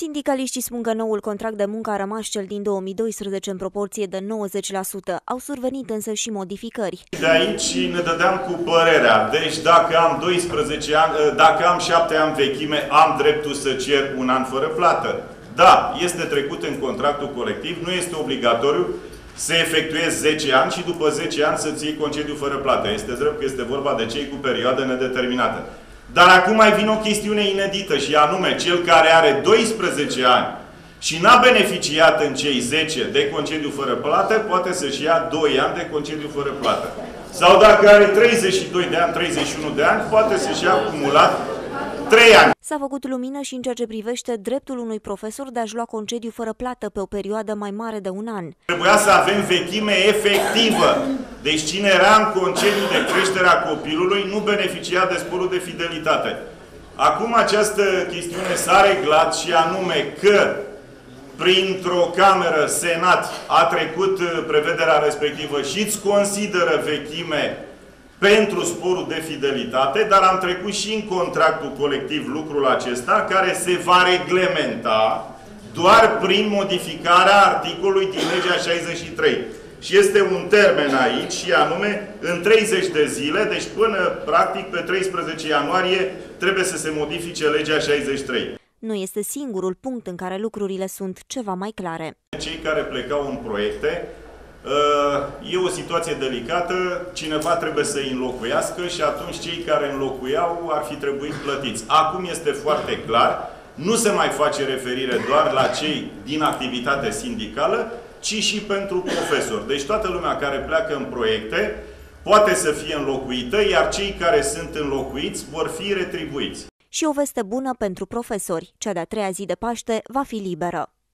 Sindicaliștii spun că noul contract de muncă a rămas cel din 2012 în proporție de 90%. Au survenit însă și modificări. De aici ne dădeam cu părerea. Deci dacă am 12 ani, dacă am 7 ani vechime, am dreptul să cer un an fără plată. Da, este trecut în contractul colectiv, nu este obligatoriu să efectuezi 10 ani și după 10 ani să-ți iei concediu fără plată. Este drept că este vorba de cei cu perioadă nedeterminată. Dar acum mai vine o chestiune inedită și anume, cel care are 12 ani și n-a beneficiat în cei 10 de concediu fără plată, poate să-și ia 2 ani de concediu fără plată. Sau dacă are 32 de ani, 31 de ani, poate să-și ia acumulat 3 ani. S-a făcut lumină și în ceea ce privește dreptul unui profesor de a-și lua concediu fără plată pe o perioadă mai mare de un an. Trebuia să avem vechime efectivă. Deci cine era în concediu de creștere a copilului nu beneficia de sporul de fidelitate. Acum această chestiune s-a reglat și anume că printr-o cameră, Senat, a trecut prevederea respectivă și îți consideră vechime pentru sporul de fidelitate, dar am trecut și în contractul colectiv lucrul acesta, care se va reglementa doar prin modificarea articolului din legea 63. Și este un termen aici, și anume în 30 de zile, deci până practic pe 13 ianuarie trebuie să se modifice legea 63. Nu este singurul punct în care lucrurile sunt ceva mai clare. Cei care plecau în proiecte E o situație delicată, cineva trebuie să îi înlocuiască și atunci cei care înlocuiau ar fi trebuit plătiți. Acum este foarte clar, nu se mai face referire doar la cei din activitate sindicală, ci și pentru profesori. Deci toată lumea care pleacă în proiecte poate să fie înlocuită, iar cei care sunt înlocuiți vor fi retribuiți. Și o veste bună pentru profesori. Cea de-a treia zi de Paște va fi liberă.